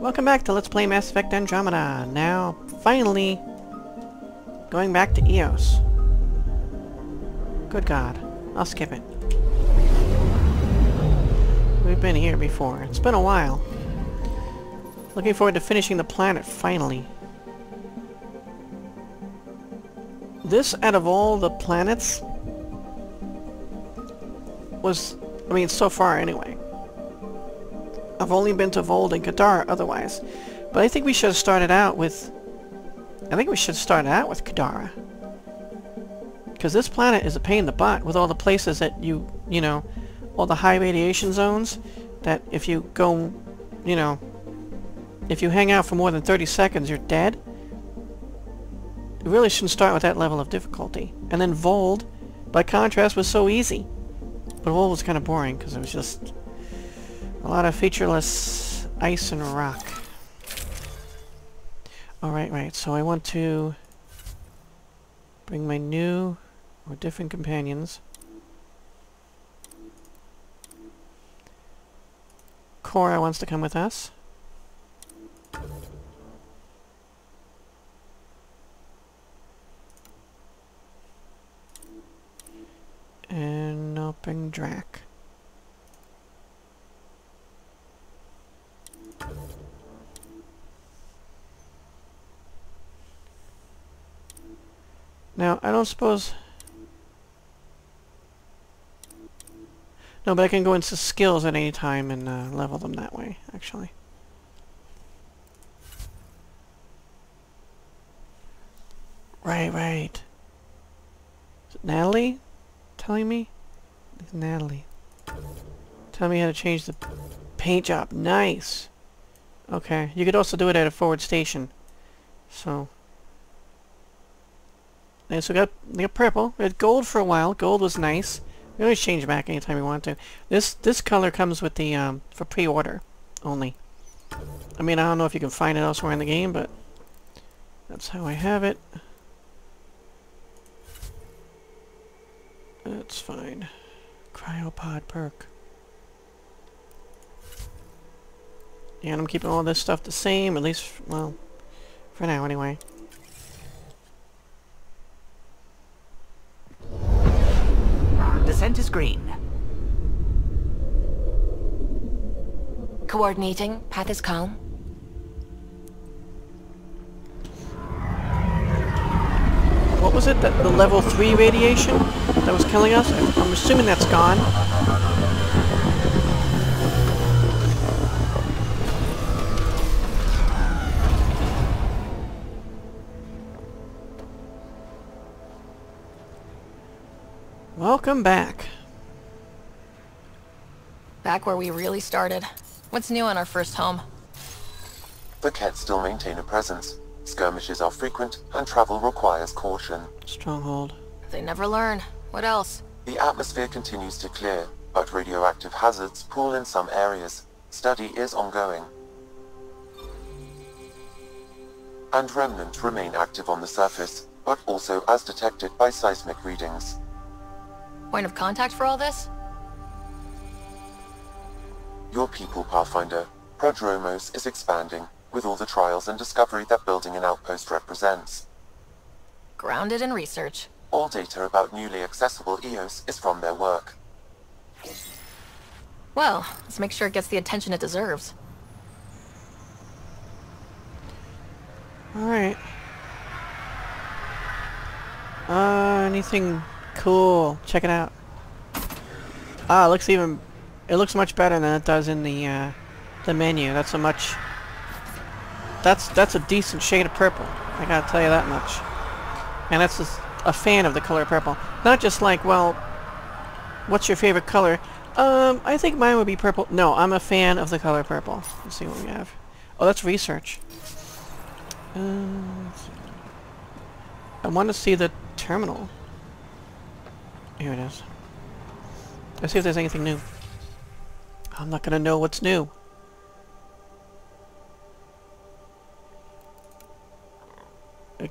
Welcome back to Let's Play Mass Effect Andromeda. Now, finally, going back to Eos. Good God. I'll skip it. We've been here before. It's been a while. Looking forward to finishing the planet, finally. This, out of all the planets, was, I mean, so far anyway. I've only been to Voeld and Kadar otherwise. But I think we should have started out with... I think we should start out with Kadara. Because this planet is a pain in the butt with all the places that you, you know, all the high radiation zones that if you go, you know, if you hang out for more than 30 seconds, you're dead. You really shouldn't start with that level of difficulty. And then Voeld, by contrast, was so easy. But Voeld was kind of boring because it was just a lot of featureless ice and rock. Alright, right, so I want to bring my new or different companions. Cora wants to come with us. And I'll bring Drack. Now, I don't suppose... No, but I can go into skills at any time and uh, level them that way, actually. Right, right. Natalie telling me? Natalie. Tell me how to change the paint job. Nice! Okay, you could also do it at a forward station. So... So we got, we got purple. We had gold for a while. Gold was nice. We always change back anytime we want to. This this color comes with the um, for pre-order only. I mean, I don't know if you can find it elsewhere in the game, but that's how I have it. That's fine. Cryopod perk. And I'm keeping all this stuff the same, at least, well, for now anyway. Descent is green. Coordinating. Path is calm. What was it? That the level 3 radiation that was killing us? I'm assuming that's gone. Welcome back. Back where we really started. What's new on our first home? The cats still maintain a presence. Skirmishes are frequent, and travel requires caution. Stronghold. They never learn. What else? The atmosphere continues to clear, but radioactive hazards pool in some areas. Study is ongoing. And remnants remain active on the surface, but also as detected by seismic readings. Point of contact for all this? Your people, Pathfinder, Prodromos is expanding, with all the trials and discovery that building an outpost represents. Grounded in research. All data about newly accessible EOS is from their work. Well, let's make sure it gets the attention it deserves. Alright. Uh, anything cool? Check it out. Ah, it looks even... It looks much better than it does in the, uh, the menu. That's a much... That's, that's a decent shade of purple. I gotta tell you that much. And that's just a fan of the color purple. Not just like, well, what's your favorite color? Um, I think mine would be purple. No, I'm a fan of the color purple. Let's see what we have. Oh, that's research. Uh, I want to see the terminal. Here it is. Let's see if there's anything new. I'm not gonna know what's new. Uh...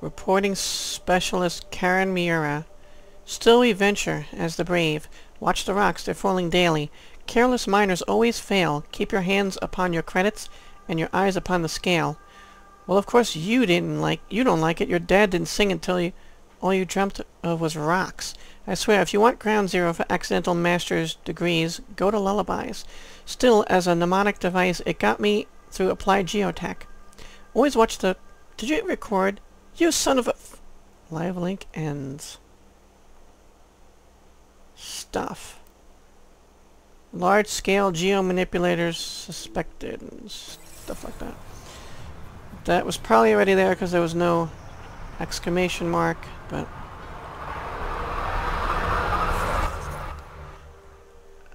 Reporting specialist Karen Miura. Still we venture, as the brave. Watch the rocks, they're falling daily. Careless miners always fail. Keep your hands upon your credits and your eyes upon the scale. Well, of course you didn't like, you don't like it. Your dad didn't sing until you, all you dreamt of was rocks. I swear, if you want ground zero for accidental master's degrees, go to Lullabies. Still, as a mnemonic device, it got me through applied geotech. Always watch the... Did you record? You son of a... Live link ends. Stuff. Large-scale geomanipulators suspected. Stuff like that. That was probably already there because there was no exclamation mark, but...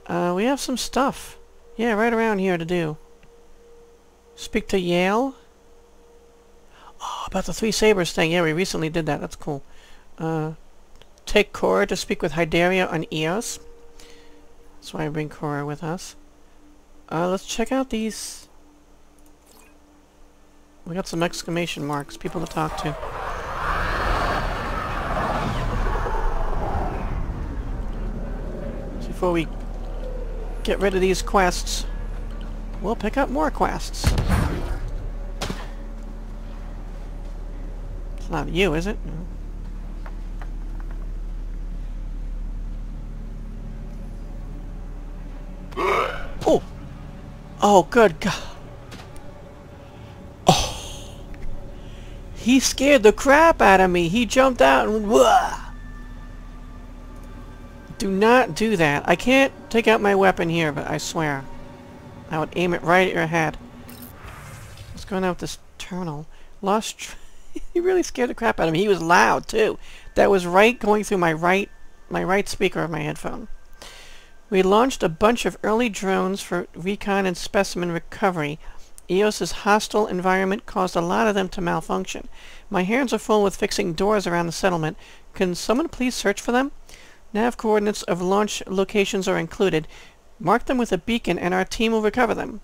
Uh, we have some stuff. Yeah, right around here to do. Speak to Yale? Oh, about the Three Sabers thing. Yeah, we recently did that. That's cool. Uh, take Cora to speak with Hydaria on Eos. That's why I bring Cora with us. Uh, let's check out these... We got some exclamation marks, people to talk to. Before we get rid of these quests, we'll pick up more quests. It's not you, is it? No. Oh! Oh, good God. He scared the crap out of me. He jumped out and whoa. Do not do that. I can't take out my weapon here, but I swear. I would aim it right at your head. What's going on with this terminal? Lost... he really scared the crap out of me. He was loud, too. That was right going through my right my right speaker of my headphone. We launched a bunch of early drones for recon and specimen recovery. EOS's hostile environment caused a lot of them to malfunction. My hands are full with fixing doors around the settlement. Can someone please search for them? Nav coordinates of launch locations are included. Mark them with a beacon and our team will recover them.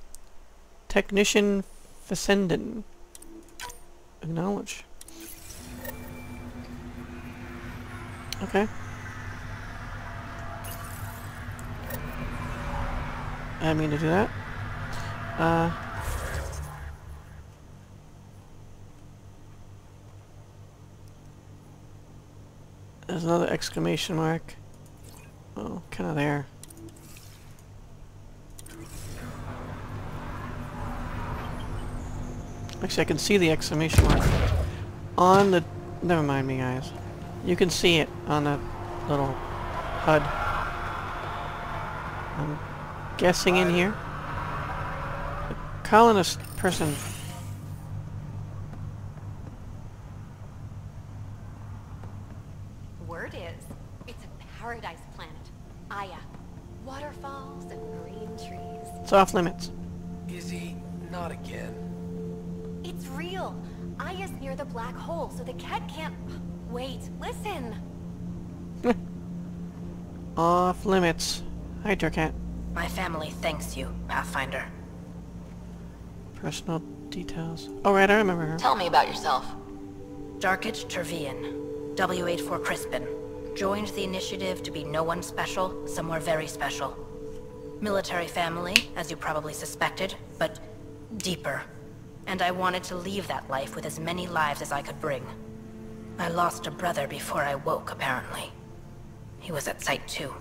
Technician Fessenden. Acknowledge. Okay. I mean to do that. Uh... There's another exclamation mark. Oh, kind of there. Actually, I can see the exclamation mark on the... Never mind me, guys. You can see it on the little HUD. I'm guessing in here. The colonist person Word is, it's a paradise planet. Aya. Waterfalls and green trees. It's off limits. Is he? Not again. It's real. Aya's near the black hole, so the Kett can't... Wait, listen. Off limits. Hi, Durkat. My family thanks you, Pathfinder. Personal details. Oh, right, I remember her. Tell me about yourself. Darkit Tervian, W84 Crispin. Joined the initiative to be no one special, somewhere very special. Military family, as you probably suspected, but deeper. And I wanted to leave that life with as many lives as I could bring. I lost a brother before I woke, apparently. He was at Site 2.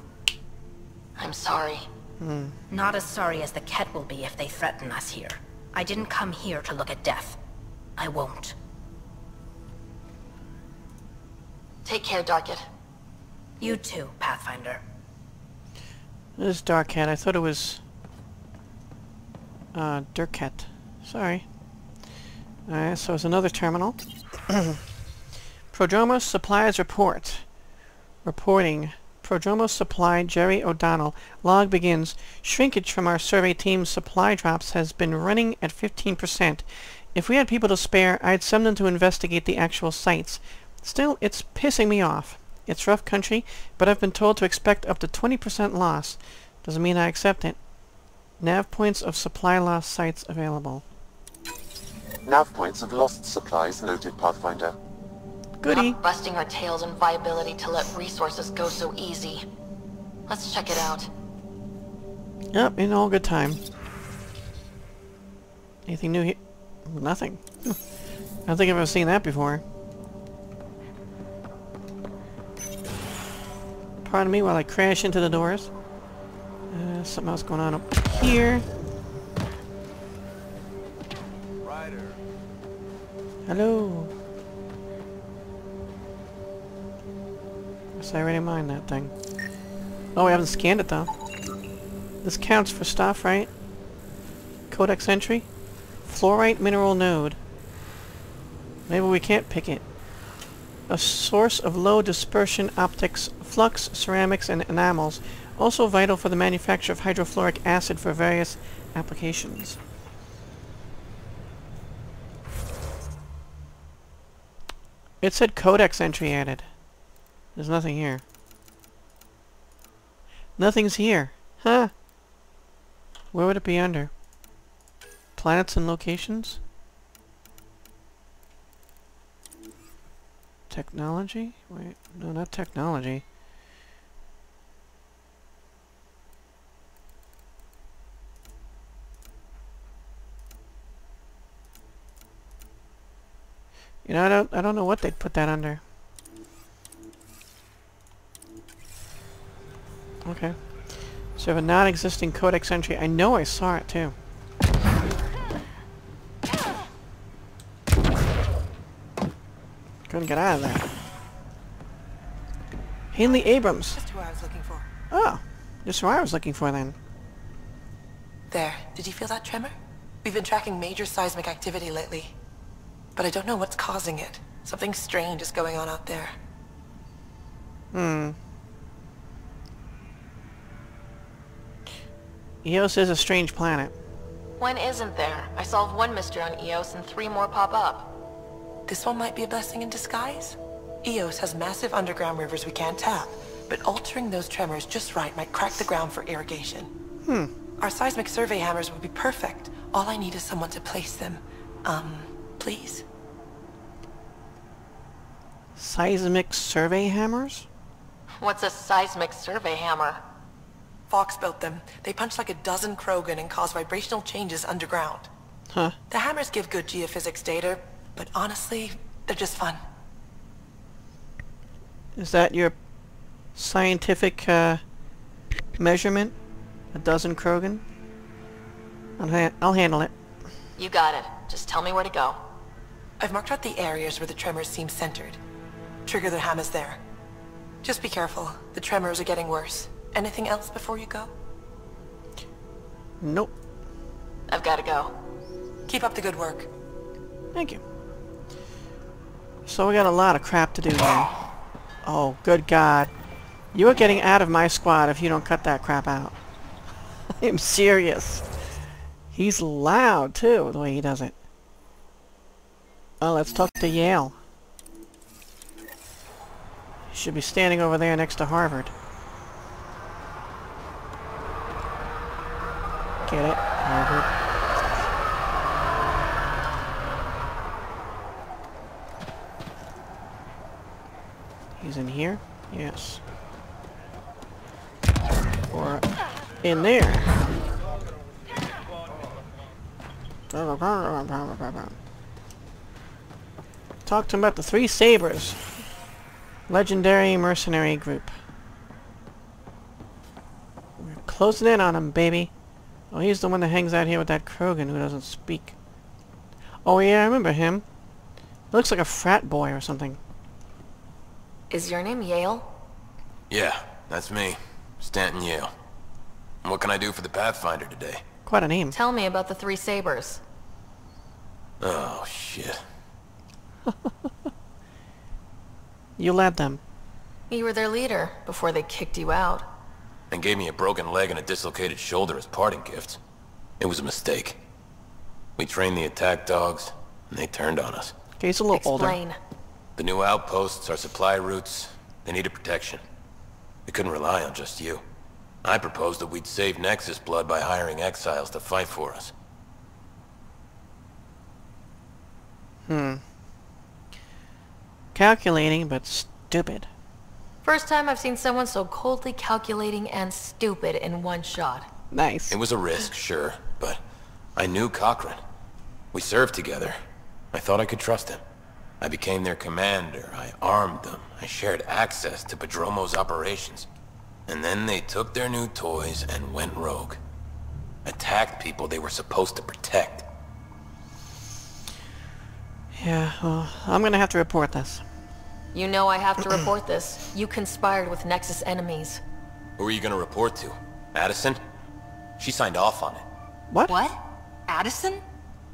I'm sorry. Hmm. Not as sorry as the Kett will be if they threaten us here. I didn't come here to look at death. I won't. Take care, Darkit. You too, Pathfinder. This is Darkhat. I thought it was... Uh. Sorry. Alright, so it's another terminal. Prodromos Supplies Report. Reporting. Prodromos Supply Jerry O'Donnell. Log begins. Shrinkage from our survey team's supply drops has been running at 15%. If we had people to spare, I'd send them to investigate the actual sites. Still, it's pissing me off. It's rough country, but I've been told to expect up to 20% loss. Doesn't mean I accept it. Nav points of supply loss sites available. Nav points of lost supplies noted, Pathfinder. Goody. Not busting our tails in viability to let resources go so easy. Let's check it out. Yep, in all good time. Anything new here? Nothing. I don't think I've ever seen that before. Pardon me while I crash into the doors. Uh, something else going on up here. Hello. Guess I already mined that thing. Oh, we haven't scanned it though. This counts for stuff, right? Codex entry? Fluorite mineral node. Maybe we can't pick it. A source of low dispersion optics, flux, ceramics, and enamels. Also vital for the manufacture of hydrofluoric acid for various applications. It said codex entry added. There's nothing here. Nothing's here. Huh. Where would it be under? Planets and locations? Technology? Wait, no, not technology. You know, I don't, I don't know what they'd put that under. Okay. So a non-existing codex entry. I know I saw it too. Couldn't get out of there. Hanley Abrams. Just who I was looking for. Oh, just who I was looking for then. There. Did you feel that tremor? We've been tracking major seismic activity lately. But I don't know what's causing it. Something strange is going on out there. Hmm. Eos is a strange planet. When isn't there? I solved one mystery on EOS and three more pop up. This one might be a blessing in disguise. Eos has massive underground rivers we can't tap, but altering those tremors just right might crack the ground for irrigation. Hmm. Our seismic survey hammers would be perfect. All I need is someone to place them. Um, please? Seismic survey hammers? What's a seismic survey hammer? Fox built them. They punch like a dozen Krogan and cause vibrational changes underground. Huh. The hammers give good geophysics data, but honestly, they're just fun. Is that your scientific uh, measurement? A dozen Krogan? I'll, ha I'll handle it. You got it. Just tell me where to go. I've marked out the areas where the tremors seem centered. Trigger the hammers there. Just be careful. The tremors are getting worse. Anything else before you go? Nope. I've got to go. Keep up the good work. Thank you. So we got a lot of crap to do here. Oh, good God. You are getting out of my squad if you don't cut that crap out. I'm serious. He's loud, too, the way he does it. Oh, let's talk to Yale. He should be standing over there next to Harvard. Get it? Harvard. He's in here? Yes. Or in there. Talk to him about the Three Sabers. Legendary mercenary group. We're closing in on him, baby. Oh, he's the one that hangs out here with that Krogan who doesn't speak. Oh yeah, I remember him. He looks like a frat boy or something. Is your name Yale? Yeah, that's me. Stanton Yale. What can I do for the Pathfinder today? Quite a name. Tell me about the three sabers. Oh, shit. You led them. You were their leader before they kicked you out. And gave me a broken leg and a dislocated shoulder as parting gifts. It was a mistake. We trained the attack dogs, and they turned on us. Okay, he's a little older. Explain. The new outposts, our supply routes, they needed protection. We couldn't rely on just you. I proposed that we'd save Nexus blood by hiring exiles to fight for us. Hmm. Calculating, but stupid. First time I've seen someone so coldly calculating and stupid in one shot. Nice. It was a risk, sure, but I knew Cochrane. We served together. I thought I could trust him. I became their commander. I armed them. I shared access to Prodromos operations. And then they took their new toys and went rogue. Attacked people they were supposed to protect. Yeah, well, I'm gonna have to report this. You know I have to report this. You conspired with Nexus enemies. Who are you gonna report to? Addison? She signed off on it. What? What? Addison?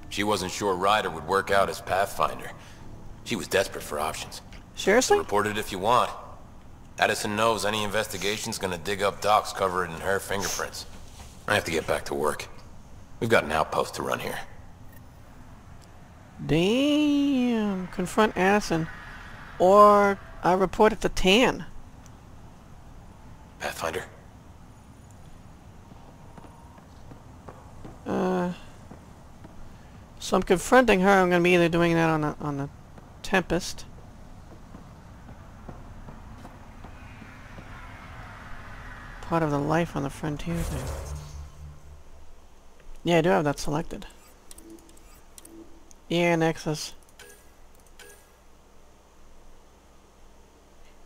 She wasn't sure Ryder would work out as Pathfinder. She was desperate for options. Seriously? Report it if you want. Addison knows any investigation's gonna dig up Doc's covered in her fingerprints. I have to get back to work. We've got an outpost to run here. Damn. Confront Addison. Or I report it to Tann. Pathfinder? Uh, so I'm confronting her. I'm going to be either doing that on the on the Tempest. Part of the life on the frontier thing. Yeah, I do have that selected. Yeah, Nexus.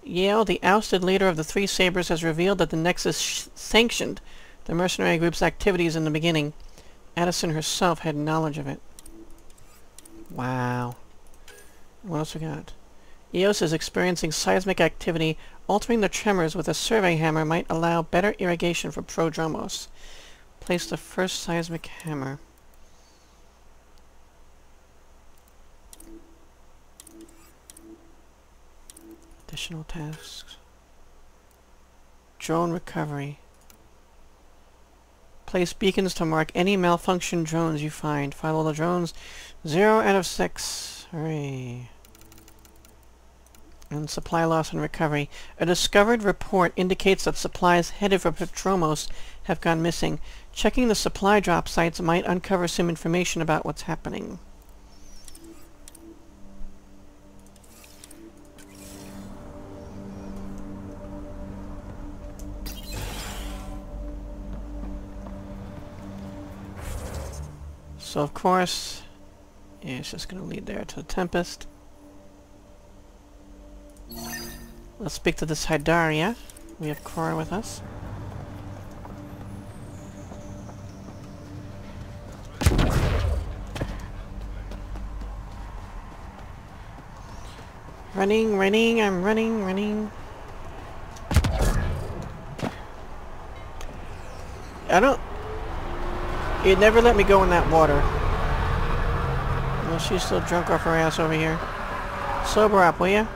Yale, the ousted leader of the Three Sabers, has revealed that the Nexus sanctioned the mercenary group's activities in the beginning. Addison herself had knowledge of it. Wow. What else we got? EOS is experiencing seismic activity. Altering the tremors with a survey hammer might allow better irrigation for Prodromos. Place the first seismic hammer. Additional tasks. Drone recovery. Place beacons to mark any malfunctioned drones you find. Follow the drones. Zero out of six. Hooray. And supply loss and recovery. A discovered report indicates that supplies headed for Prodromos have gone missing. Checking the supply drop sites might uncover some information about what's happening. So of course, yeah, it's just to lead there to the Tempest. Let's speak to this Hydaria. We have Cora with us. Running, running, I'm running, running. I don't... You'd never let me go in that water. Well, she's still drunk off her ass over here. Sober up, will ya?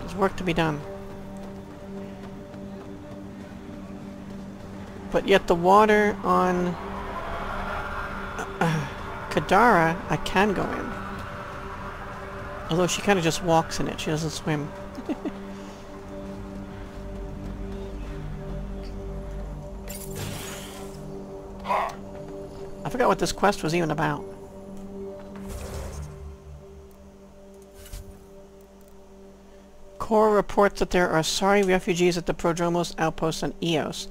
There's work to be done. But yet the water on uh, Kadara, I can go in. Although she kind of just walks in it, she doesn't swim. I forgot what this quest was even about. Core reports that there are sorry refugees at the Prodromos outpost on Eos.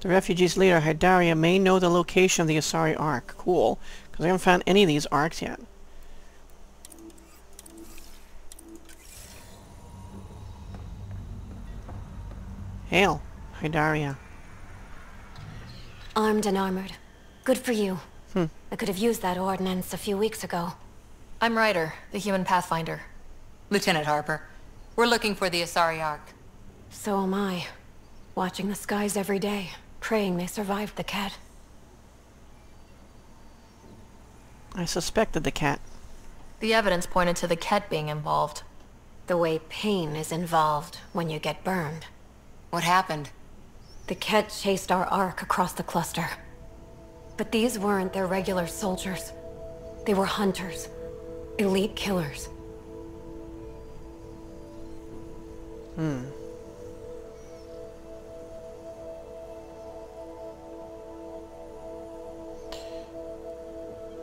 The refugees' leader, Hydaria, may know the location of the Asari Ark. Cool, because I haven't found any of these arks yet. Hail, Hydaria. Armed and armored. Good for you. Hmm. I could have used that ordnance a few weeks ago. I'm Ryder, the human pathfinder. Lieutenant Harper, we're looking for the Asari Ark. So am I. Watching the skies every day, praying they survived the Kett. I suspected the Kett. The evidence pointed to the Kett being involved. The way pain is involved when you get burned. What happened? The Kett chased our Ark across the cluster. But these weren't their regular soldiers. They were hunters. Elite killers. Hmm.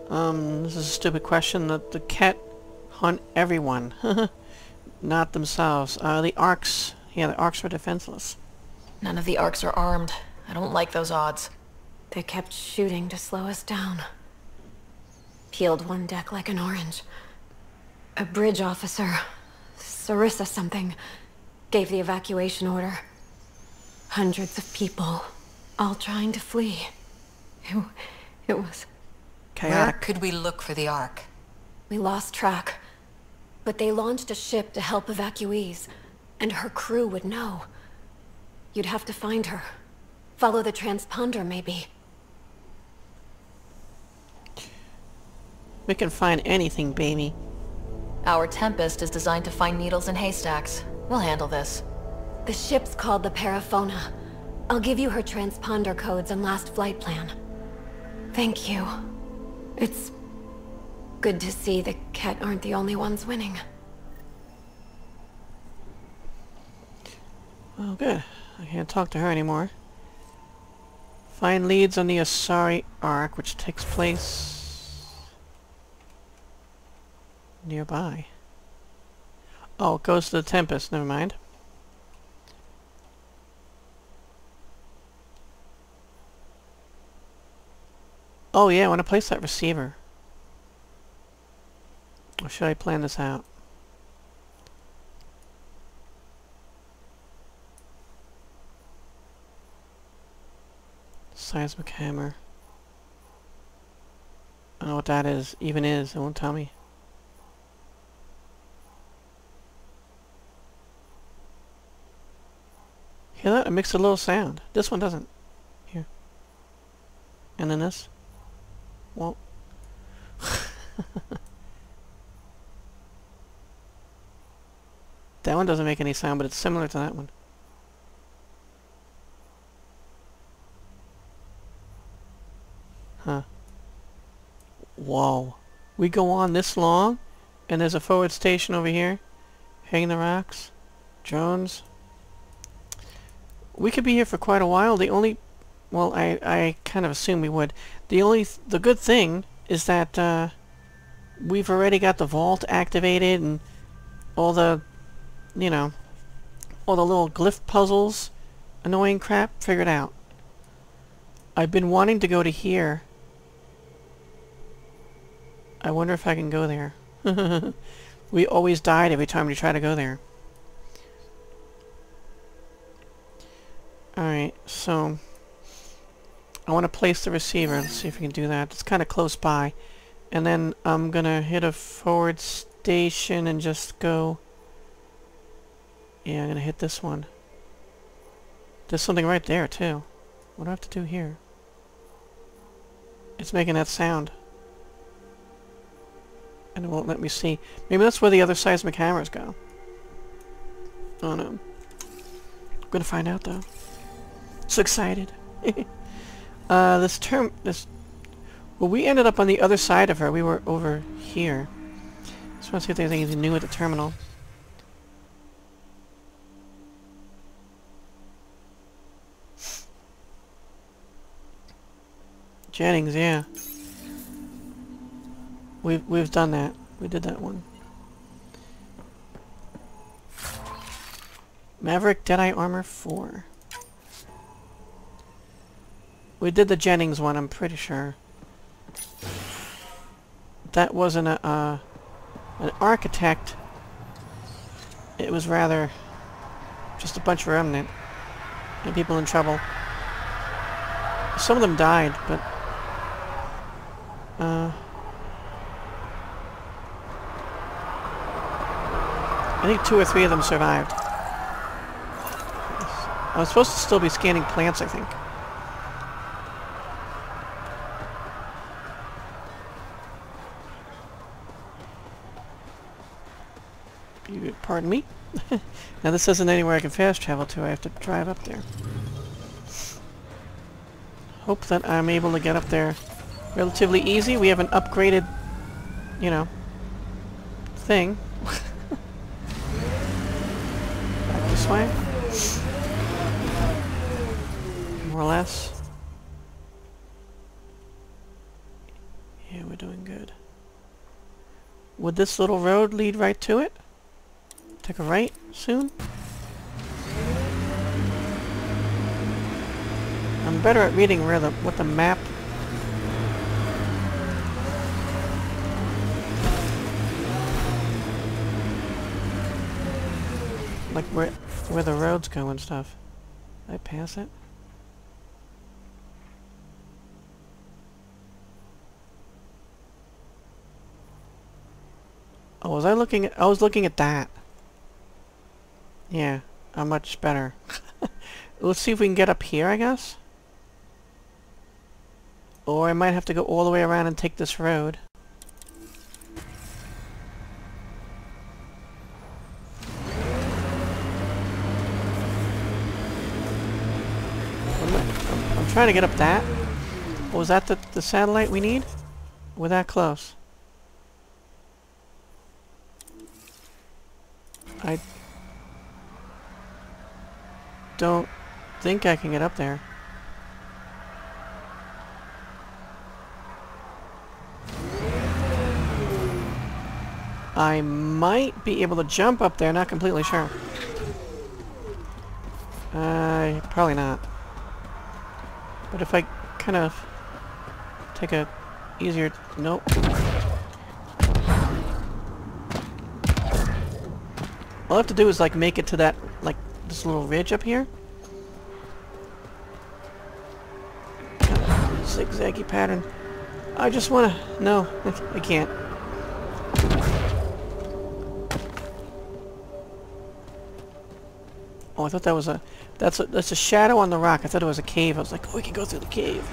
Um, this is a stupid question. The, the Kett hunt everyone. not themselves. Uh, the arks, yeah, the arks were defenseless. None of the arks are armed. I don't like those odds. They kept shooting to slow us down. Peeled one deck like an orange. A bridge officer, Sarissa something, gave the evacuation order. Hundreds of people, all trying to flee. It, it was... Where could we look for the Ark? We lost track. But they launched a ship to help evacuees, and her crew would know. You'd have to find her. Follow the transponder, maybe. We can find anything, baby. Our Tempest is designed to find needles in haystacks. We'll handle this. The ship's called the Paraphona. I'll give you her transponder codes and last flight plan. Thank you. It's good to see the Kett aren't the only ones winning. Oh, good. I can't talk to her anymore. Find leads on the Asari Ark, which takes place... nearby. Oh, it goes to the Tempest, never mind. Oh yeah, I want to place that receiver. Or should I plan this out? Seismic hammer. I don't know what that is, even is, it won't tell me. Hear that? It makes a little sound. This one doesn't. Here. And then this. Well. that one doesn't make any sound, but it's similar to that one. Huh. Whoa. We go on this long, and there's a forward station over here. Hanging the rocks. Drones. We could be here for quite a while. The only... Well, I, I kind of assume we would. The only... Th the good thing is that, uh... We've already got the vault activated and all the, you know, all the little glyph puzzles, annoying crap figured out. I've been wanting to go to here. I wonder if I can go there. we always died every time we try to go there. Alright, so... I want to place the receiver. Let's see if we can do that. It's kind of close by. And then I'm going to hit a forward station and just go... Yeah, I'm going to hit this one. There's something right there, too. What do I have to do here? It's making that sound. And it won't let me see. Maybe that's where the other seismic hammers go. Oh no. I'm gonna find out though. So excited. uh, this term, this... Well, we ended up on the other side of her. We were over here. Just want to see if there's anything new at the terminal. Jennings, yeah. We've we've done that. We did that one. Maverick Deadeye Armor 4. We did the Jennings one, I'm pretty sure. That wasn't a, uh, an architect. It was rather just a bunch of remnant. And people in trouble. Some of them died, but... Uh... I think two or three of them survived. I was supposed to still be scanning plants, I think. You, pardon me? now this isn't anywhere I can fast travel to, I have to drive up there. Hope that I'm able to get up there relatively easy. We have an upgraded, you know, thing. Back this way. More or less. Yeah, we're doing good. Would this little road lead right to it? Take a right soon? I'm better at reading where the what the map like where where the roads go and stuff. I pass it? Oh, was I looking at... I was looking at that. Yeah, I'm much better. Let's see if we can get up here, I guess? Or I might have to go all the way around and take this road. I'm, trying to get up that. Oh, was that the, the satellite we need? We're that close. I don't think I can get up there. I might be able to jump up there, not completely sure. Uh, probably not. But if I kind of take a easier... Nope. All I have to do is like make it to that, this little ridge up here. Zigzaggy pattern. I just wanna... No, I can't. Oh, I thought that was a... That's a, that's a shadow on the rock. I thought it was a cave. I was like, oh, we can go through the cave.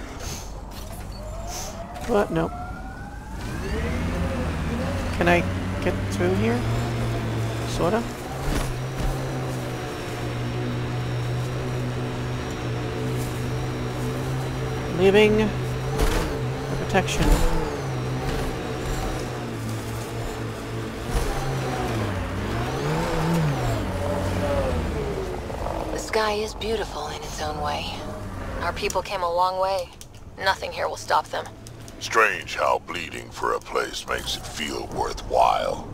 But, nope. Can I get through here? Sorta? Leaving protection. The sky is beautiful in its own way. Our people came a long way. Nothing here will stop them. Strange how bleeding for a place makes it feel worthwhile.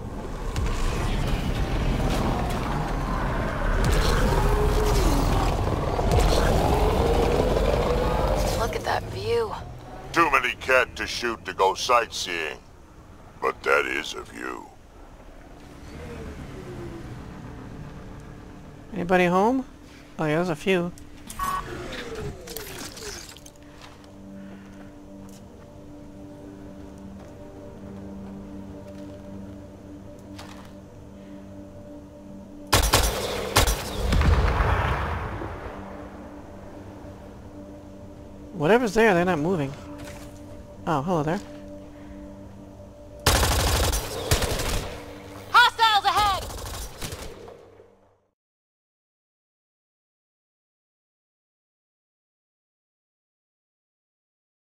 At. Too many Kett to shoot to go sightseeing. But that is a view. Anybody home? Oh yeah, there's a few. Whatever's there, they're not moving. Oh, hello there.